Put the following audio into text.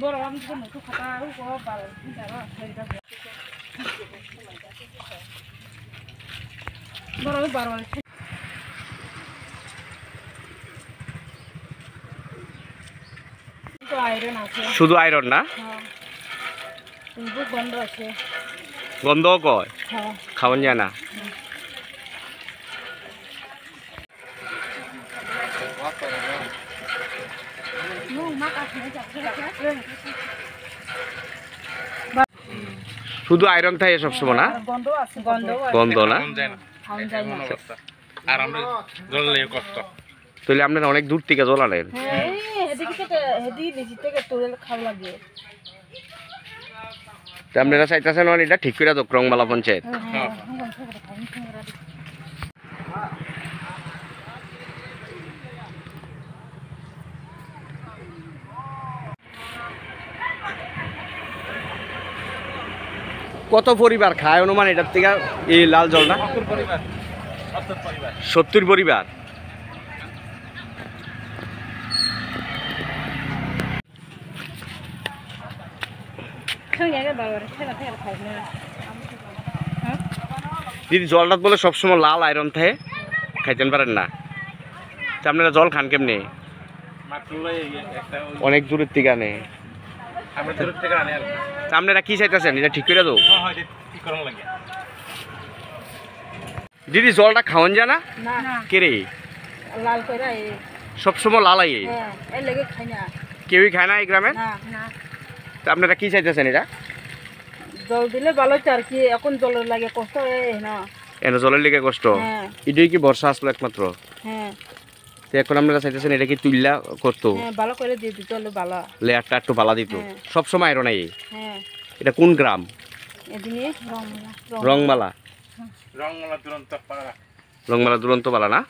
বড় আমি তো খাতা আর পারে বড় শুধু আয়রন না? গন্ধ আছে। গন্ধও কয়? হ্যাঁ। খাওয়ান যায় না। শুধু আয়রন থাকে সবসময় না? গন্ধ না খাওয়া যায় না আর আমরা জল কষ্ট। তাহলে আপনারা অনেক দূর থেকে জল আনেন হ্যাঁ আপনারা চাইতেছেন এটা ঠিক করে তো ক্রংমালা পঞ্চায়েত হ্যাঁ কত পরিবার খায়? অনুমান এটার থেকে এই লাল জলটা? সত্তর পরিবার। দিদি জলটা বলে সবসময় লাল আয়রন থাকে। খাইতেন পারেন না। আপনারা জল খান কেমনি? অনেক দূরের থেকে আনে। আপনারা কি চাইতেছেন? এটা ঠিক করে দেবো হ্যাঁ হয় দিদি জলটা খাওয়ান যায় না? না। না। কে রে? লাল কইরা এই সবসময় লাল আই হ্যাঁ এই লেগে খাই না। কেউই খায় না এই গ্রামে? না। না। তা আপনারা কি চাইতেছেন এটা? জল দিলে ভালো আর কি এখন জলের লাগে কষ্ট না এনে জলের লিগে কষ্ট? হ্যাঁ। এটাই কি বর্ষা আসলো একমাত্র? হ্যাঁ। তো এখন আপনারা চাইতেছেন এটা কি তুললা করতো? হ্যাঁ ভালো করে দিয়ে দিত হলো ভালো। লেয়ারটা একটু ভালো দিত। সব সবসময় আয়রন আই হ্যাঁ। এটা কোন গ্রাম? রংমালা রংলা দুরন্ত পাড়া। রংমালা দুরন্ত পালা না?